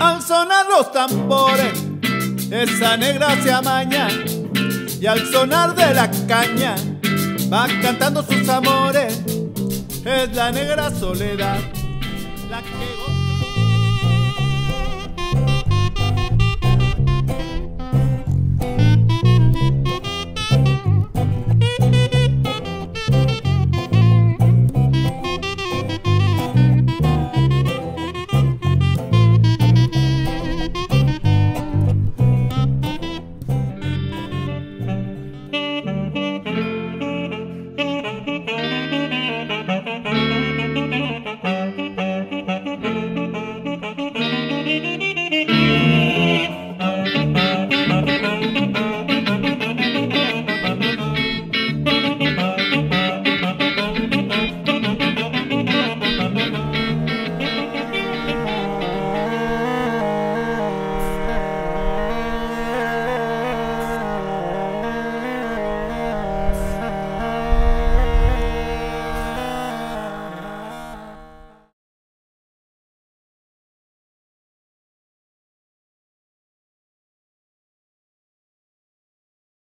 Al sonar los tambores, esa negra se amaña. Y al sonar de la caña va cantando sus amores. Es la negra soledad la que